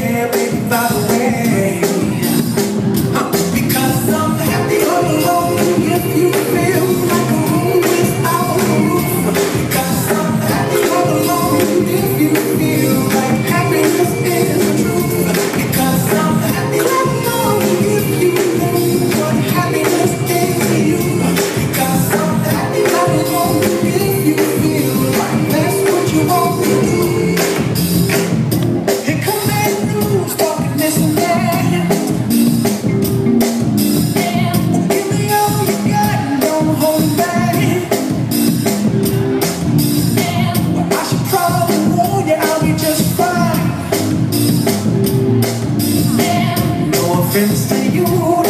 can't be Thank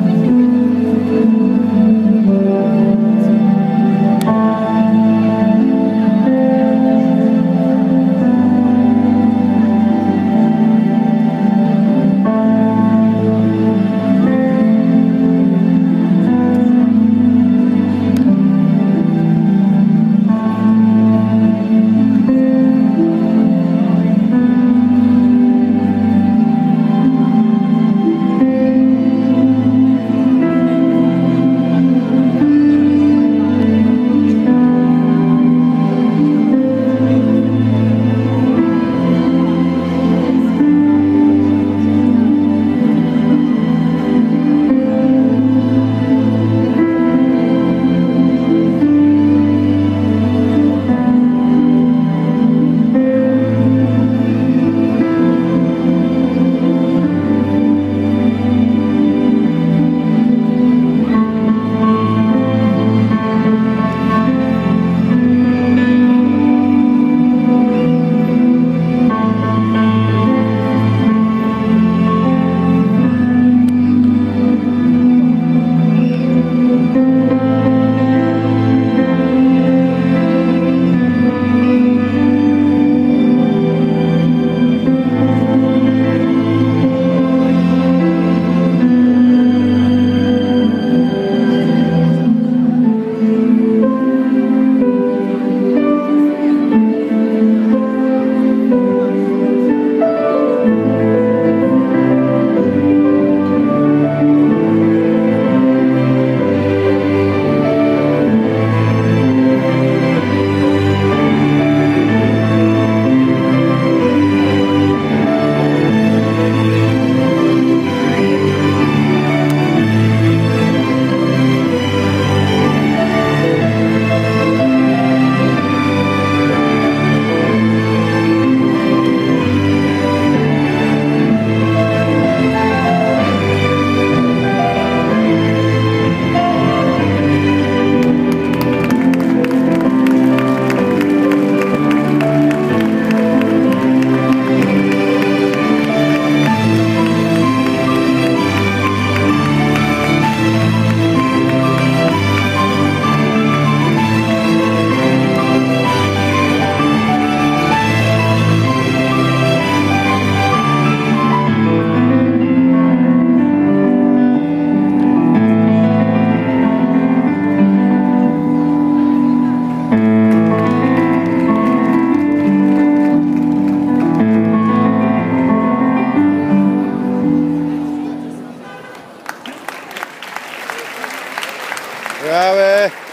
Grave.